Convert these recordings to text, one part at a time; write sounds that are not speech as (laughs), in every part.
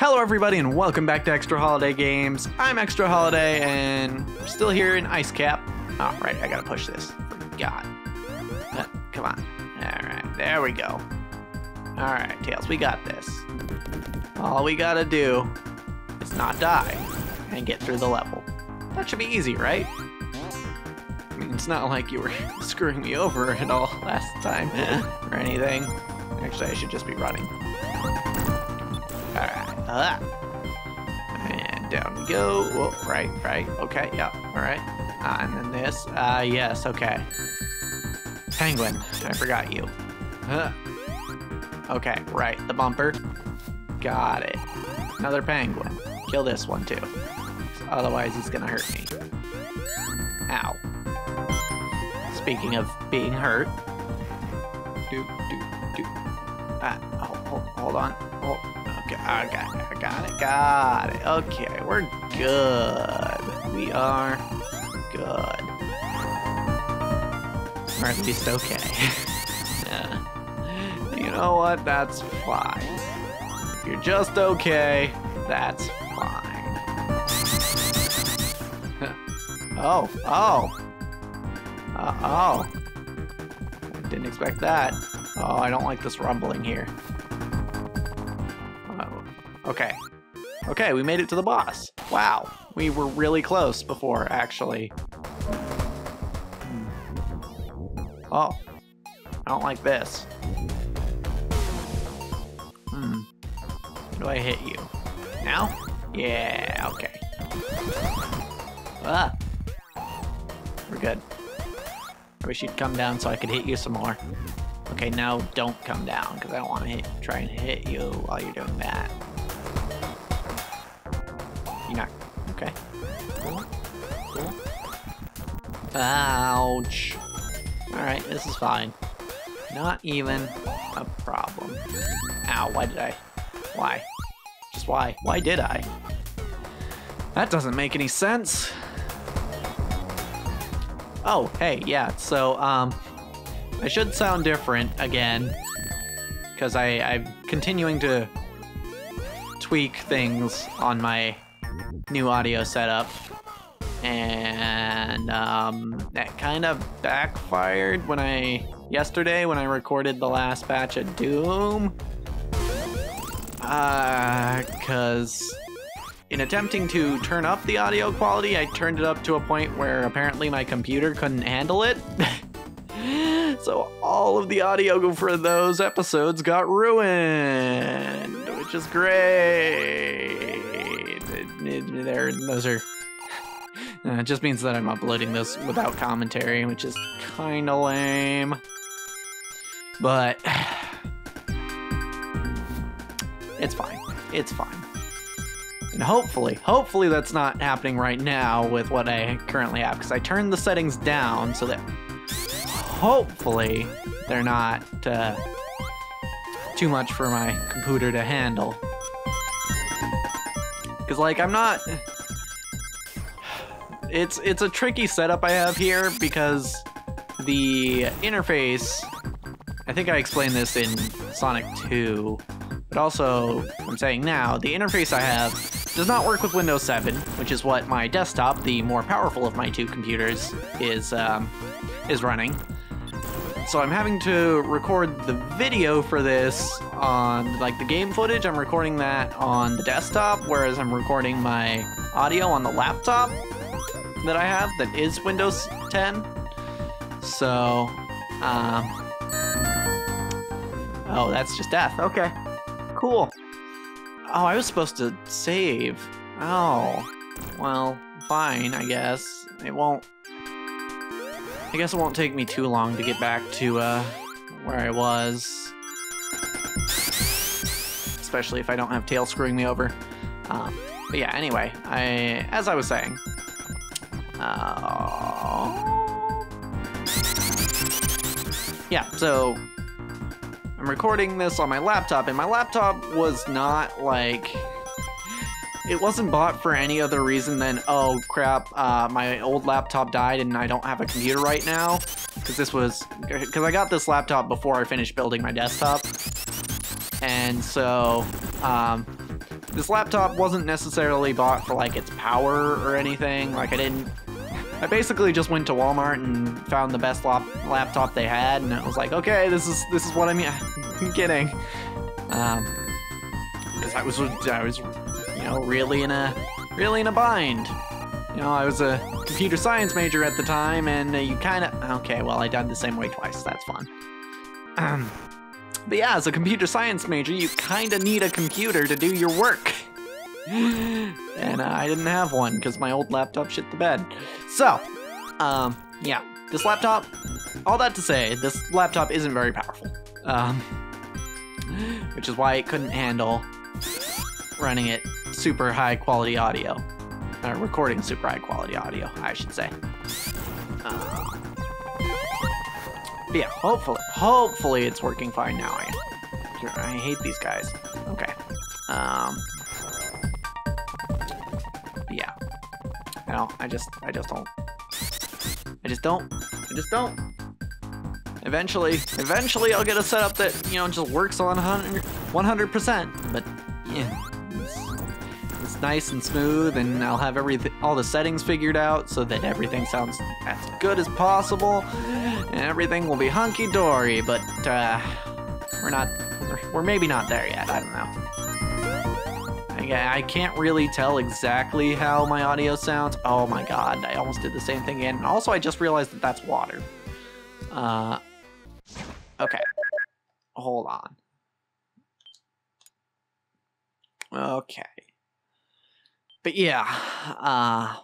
Hello, everybody, and welcome back to Extra Holiday Games. I'm Extra Holiday, and we're still here in Ice Cap. Oh, right, I gotta push this. God, Uh, come on. All right, there we go. All right, Tails, we got this. All we gotta do is not die and get through the level. That should be easy, right? I mean, it's not like you were (laughs) screwing me over at all last time (laughs) or anything. Actually, I should just be running. Ah. And down we go. Whoa, right, right. Okay, yeah. Alright. Uh, and then this. Uh, yes, okay. Penguin. I forgot you. Huh. Okay, right. The bumper. Got it. Another penguin. Kill this one too. Otherwise, he's gonna hurt me. Ow. Speaking of being hurt. Do, do, do. Ah, hold, hold, hold on. I got it, I got it, got it. Okay, we're good. We are good. Or at least okay. (laughs) yeah. You know what? That's fine. If you're just okay, that's fine. (laughs) oh, oh. Uh, oh. I didn't expect that. Oh, I don't like this rumbling here. Okay. Okay, we made it to the boss. Wow. We were really close before, actually. Hmm. Oh. I don't like this. Hmm. Do I hit you? Now? Yeah, okay. Ah. We're good. I wish you'd come down so I could hit you some more. Okay, now don't come down, because I don't want to try and hit you while you're doing that. Okay. Ouch. Alright, this is fine. Not even a problem. Ow, why did I... Why? Just why? Why did I? That doesn't make any sense. Oh, hey, yeah, so, um, I should sound different again, because I'm continuing to tweak things on my new audio setup, and, um, that kind of backfired when I, yesterday, when I recorded the last batch of Doom, uh, because in attempting to turn up the audio quality, I turned it up to a point where apparently my computer couldn't handle it. (laughs) so all of the audio for those episodes got ruined, which is great. There, and those are. (laughs) Uh, it just means that I'm uploading this without commentary, which is kind of lame. But (sighs) it's fine. It's fine. And hopefully, hopefully that's not happening right now with what I currently have, because I turned the settings down so that hopefully they're not uh, too much for my computer to handle. Because, like, I'm not... It's, it's a tricky setup I have here, because the interface... I think I explained this in Sonic 2, but also, I'm saying now, the interface I have does not work with Windows 7, which is what my desktop, the more powerful of my two computers, is um, is running. So I'm having to record the video for this on like the game footage. I'm recording that on the desktop, whereas I'm recording my audio on the laptop that I have that is Windows 10. So, um, oh, that's just death. Okay, cool. Oh, I was supposed to save. Oh. Well, fine, I guess. It won't... I guess it won't take me too long to get back to, uh, where I was. Especially if I don't have tail screwing me over. Um, but yeah, anyway, I, as I was saying... Uh, yeah, so I'm recording this on my laptop, and my laptop was not like. It wasn't bought for any other reason than, oh crap, uh, my old laptop died and I don't have a computer right now. Because this was. Because I got this laptop before I finished building my desktop. And so. Um, this laptop wasn't necessarily bought for like its power or anything. Like I didn't. I basically just went to Walmart and found the best lap- laptop they had, and it was like, okay, this is this is what (laughs) I'm, I'm getting. Um, because I was I was, know, really in a really in a bind. You know, I was a computer science major at the time, and uh, you kind of okay. Well, I died the same way twice. That's fun. Um, but yeah, as a computer science major, you kind of need a computer to do your work. (gasps) and uh, I didn't have one because my old laptop shit the bed. So, um, yeah, this laptop. All that to say, this laptop isn't very powerful. Um, (laughs) which is why it couldn't handle running it super high quality audio. Uh, recording super high quality audio, I should say. Uh, yeah, hopefully, hopefully it's working fine now. I, I hate these guys. Okay. Um. Yeah. No, I just, I just don't. I just don't. I just don't. Eventually, eventually I'll get a setup that, you know, just works on 100, 100%. But, yeah, nice and smooth, and I'll have everything, all the settings figured out so that everything sounds as good as possible, and everything will be hunky-dory, but, uh, we're not, we're, we're maybe not there yet, I don't know. I, I can't really tell exactly how my audio sounds. Oh my god, I almost did the same thing again. And also, I just realized that that's water. Uh, Okay. Hold on. Okay. But yeah, uh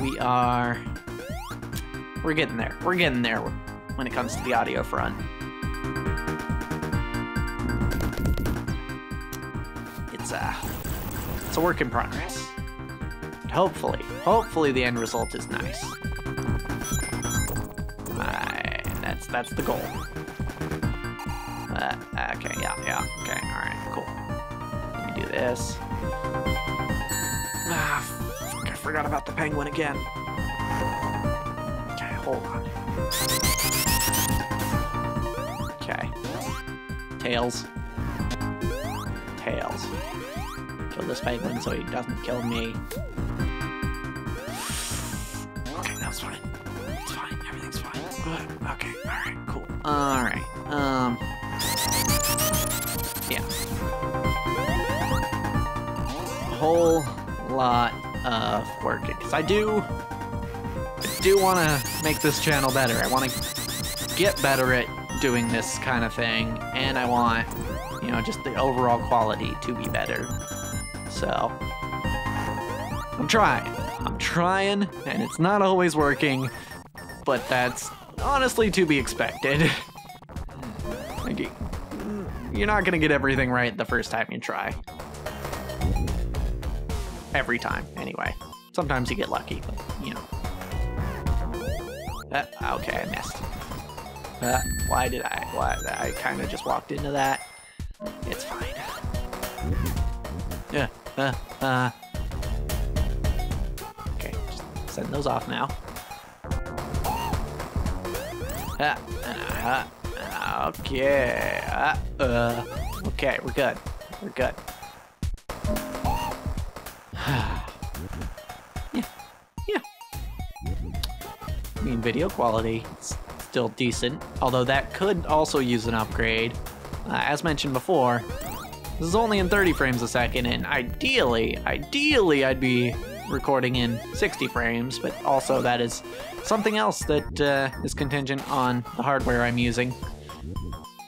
we are we're getting there. We're getting there when it comes to the audio front. It's a it's a work in progress. hopefully, hopefully the end result is nice. That's that's the goal. Uh, okay, yeah, yeah, okay, alright, cool. This. Ah, fuck, I forgot about the penguin again. Okay, hold on. Okay. Tails. Tails. Kill this penguin so he doesn't kill me. Okay, that was fine. It's fine, everything's fine. Okay, alright, cool. Alright, um... whole lot of work Because I do... I do want to make this channel better. I want to get better at doing this kind of thing. And I want, you know, just the overall quality to be better. So... I'm trying. I'm trying, and it's not always working, but that's honestly to be expected. (laughs) You're not gonna get everything right the first time you try. Every time, anyway. Sometimes you get lucky, but, you know. Uh, okay, I missed. Uh, why did I? Why? I kind of just walked into that. It's fine. Yeah. Uh, uh. Okay, just send those off now. Uh, uh, okay. Uh, uh, okay, we're good. We're good. Video quality is still decent, although that could also use an upgrade. Uh, as mentioned before, this is only in 30 frames a second, and ideally, ideally, I'd be recording in 60 frames, but also that is something else that uh, is contingent on the hardware I'm using.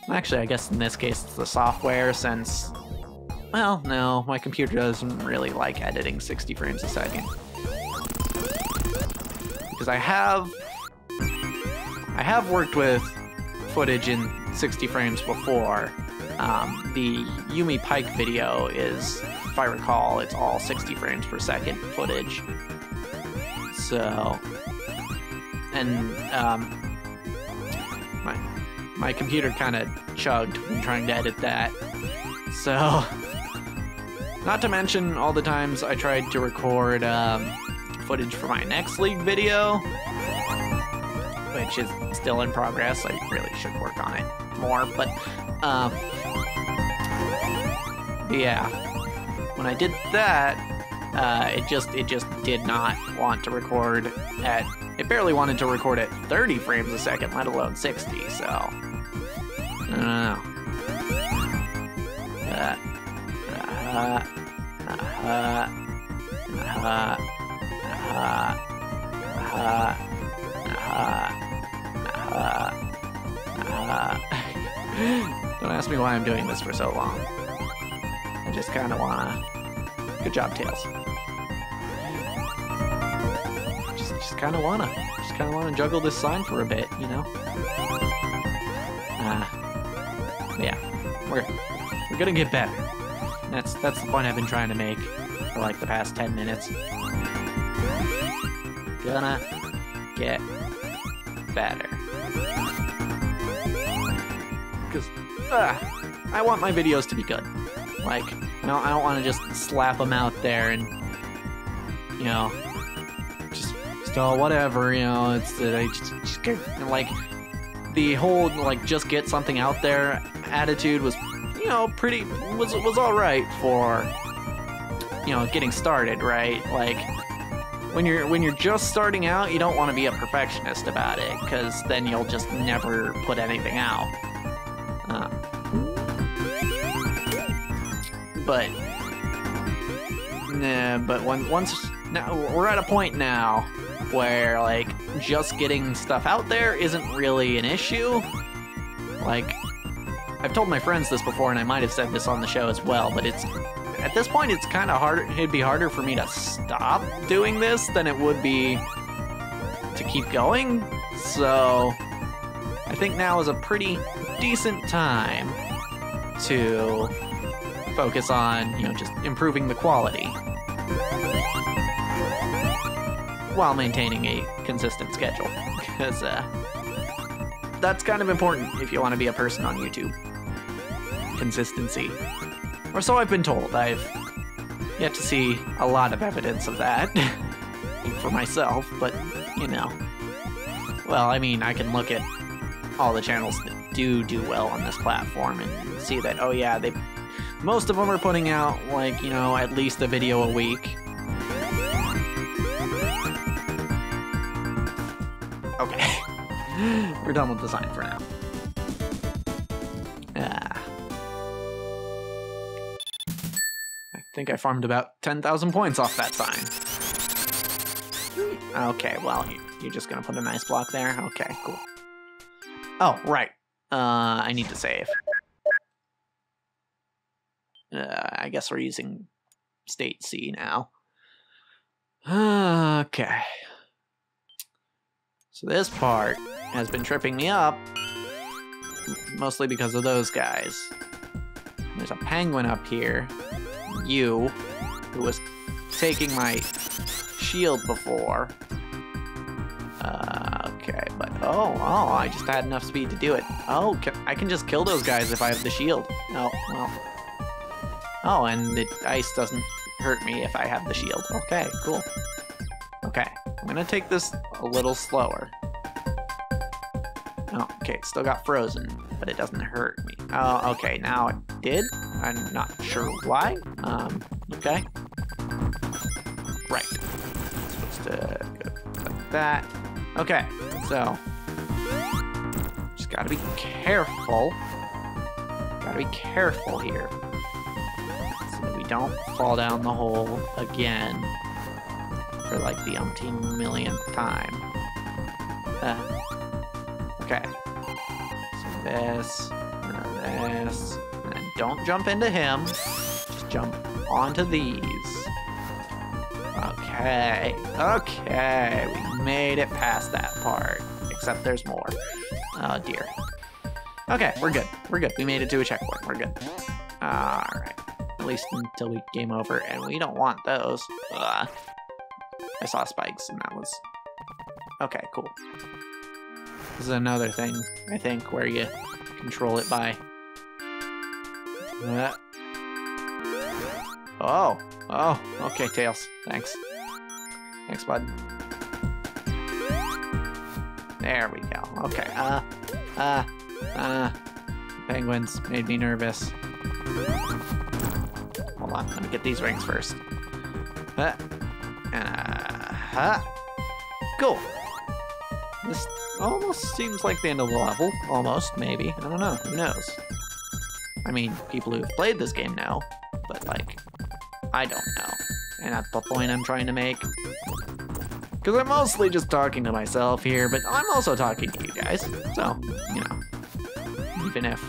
Actually, I guess in this case it's the software since, well, no, my computer doesn't really like editing 60 frames a second. Because I have, I have worked with footage in 60 frames before. Um, the Yumi Pike video is if I recall, it's all 60 frames per second footage. So, and um, my my computer kind of chugged when trying to edit that. So, not to mention all the times I tried to record um, footage for my next League video, which is still in progress. I really should work on it more, but um, yeah, when I did that, uh, it just it just did not want to record at. It barely wanted to record at 30 frames a second, let alone 60. So I don't know. Uh, uh, uh, uh, uh, uh, uh, Don't ask me why I'm doing this for so long. I just kind of wanna. Good job, Tails. Just, just kind of wanna. Just kind of wanna juggle this sign for a bit, you know. Uh, yeah, we're we're gonna get better. That's that's the point I've been trying to make for like the past ten minutes. Gonna get better. Uh, I want my videos to be good. Like, you know, I don't want to just slap them out there and, you know, just, just oh, whatever, you know, it's, uh, I just, just get, like, the whole, like, just get something out there attitude was, you know, pretty, was, was alright for, you know, getting started, right? Like, when you're when you're just starting out, you don't want to be a perfectionist about it, because then you'll just never put anything out. But nah, but when once now we're at a point now where like just getting stuff out there isn't really an issue. Like I've told my friends this before, and I might have said this on the show as well, but it's at this point it's kind of harder. It'd be harder for me to stop doing this than it would be to keep going. So I think now is a pretty decent time to focus on, you know, just improving the quality while maintaining a consistent schedule. (laughs) Because uh, that's kind of important if you want to be a person on YouTube. Consistency. Or so I've been told. I've yet to see a lot of evidence of that (laughs) for myself, but, you know. Well, I mean, I can look at all the channels that do do well on this platform and see that, oh yeah, they most of them are putting out, like, you know, at least a video a week. Okay. (laughs) We're done with the sign for now. Ah. I think I farmed about 10,000 points off that sign. Okay, well, you're just gonna put a nice block there? Okay, cool. Oh, right. Uh, I need to save. Uh, I guess we're using state C now. (sighs) Okay. So this part has been tripping me up, mostly because of those guys. There's a penguin up here, you, who was taking my shield before. Uh, okay, but oh, oh, I just had enough speed to do it. Oh, I can just kill those guys if I have the shield. Oh, well. Oh, and the ice doesn't hurt me if I have the shield. Okay, cool. Okay, I'm gonna take this a little slower. Oh, okay, it still got frozen, but it doesn't hurt me. Oh, okay, now it did. I'm not sure why. Um, okay. Right. Supposed to go like that. Okay, so just gotta be careful. Gotta be careful here. Don't fall down the hole again for like the umpteen millionth time. Uh, okay. So this, and this, and then don't jump into him. Just jump onto these. Okay, okay, we made it past that part. Except there's more. Oh dear. Okay, we're good. We're good. We made it to a checkpoint. We're good. Alright. At least until we game over, and we don't want those. Ugh. I saw spikes, and that was... Okay, cool. This is another thing, I think, where you control it by... Uh. Oh, oh, okay, Tails. Thanks. Thanks, bud. There we go. Okay, uh, uh, uh, penguins made me nervous. Hold on. Let me get these rings first. Uh, uh, huh. Cool. This almost seems like the end of the level. Almost, maybe. I don't know. Who knows? I mean, people who've played this game know, but like, I don't know. And that's the point I'm trying to make. Because I'm mostly just talking to myself here, but I'm also talking to you guys. So, you know, even if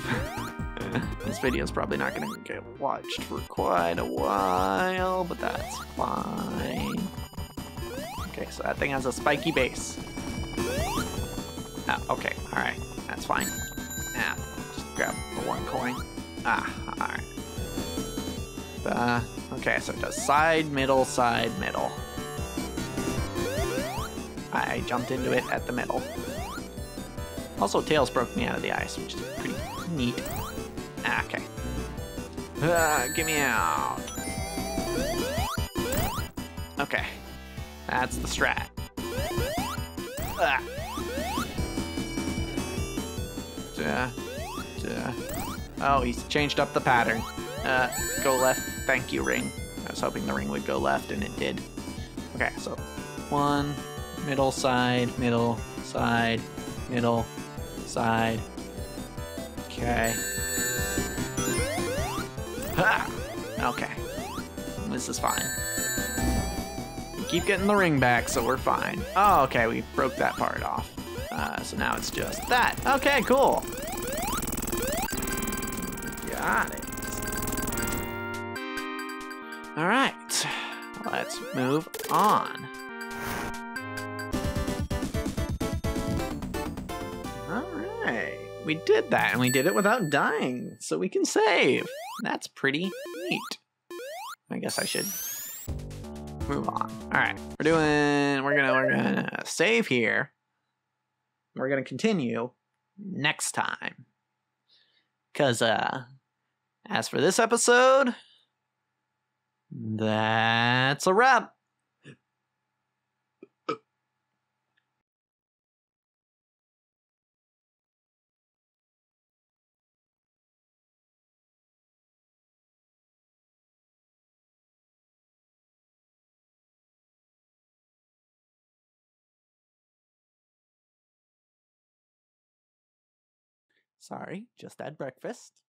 this video is probably not going to get watched for quite a while, but that's fine. Okay, so that thing has a spiky base. Oh, okay, alright, that's fine. Yeah, just grab the one coin. Ah, alright. Uh, okay, so it does side, middle, side, middle. I jumped into it at the middle. Also, Tails broke me out of the ice, which is pretty neat. Ah. Get me out. Okay. That's the strat. Ah. Duh. Duh. Oh, he's changed up the pattern. Uh, go left. Thank you, ring. I was hoping the ring would go left, and it did. Okay, so one, middle side, middle side, middle side. Okay. Ha! (laughs) Okay. This is fine. We keep getting the ring back, so we're fine. Oh, okay, we broke that part off. Uh, so now it's just that. Okay, cool. Got it. All right, let's move on. All right, we did that, and we did it without dying, so we can save. That's pretty neat. I guess I should move on. All right, we're doing. We're gonna. We're gonna save here. We're gonna continue next time. Cause uh, as for this episode, that's a wrap. Sorry, just had breakfast.